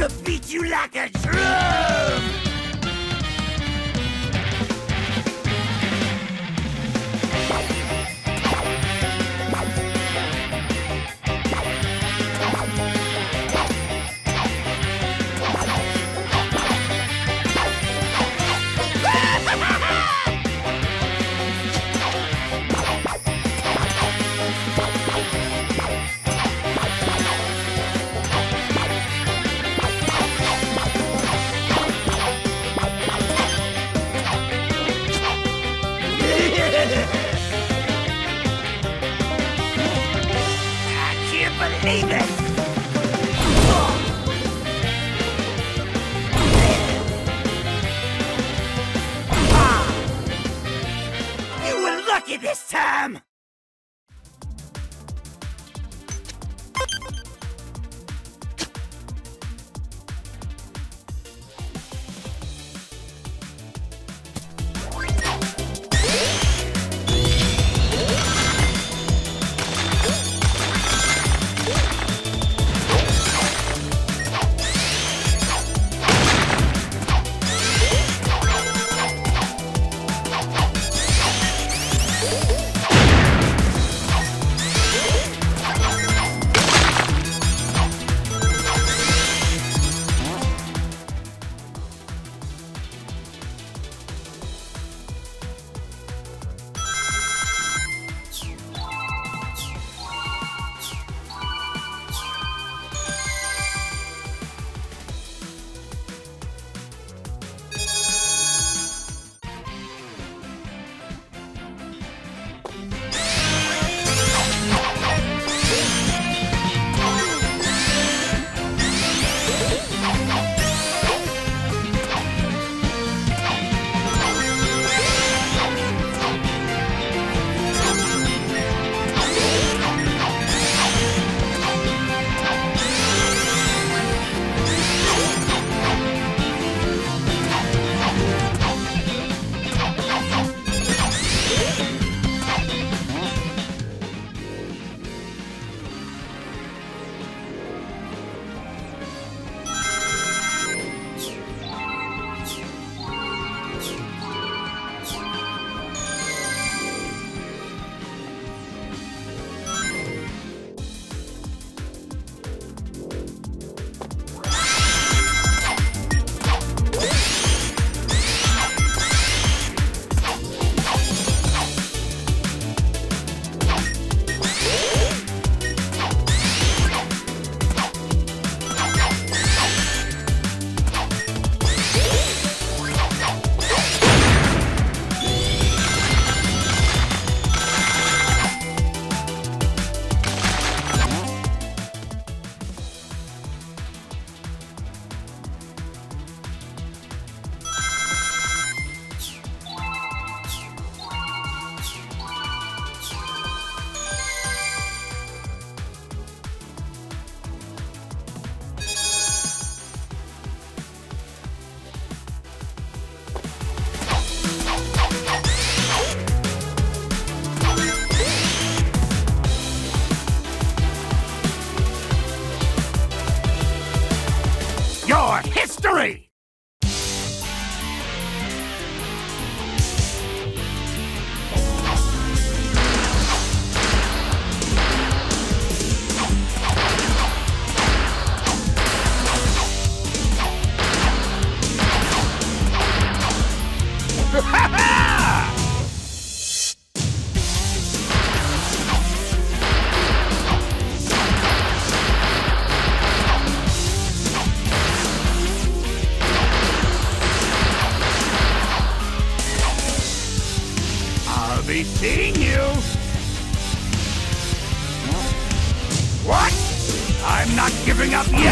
gonna beat you like a drum! believe it. History! Seeing you! What? I'm not giving up yet!